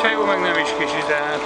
hajó meg nem is kicsi, tehát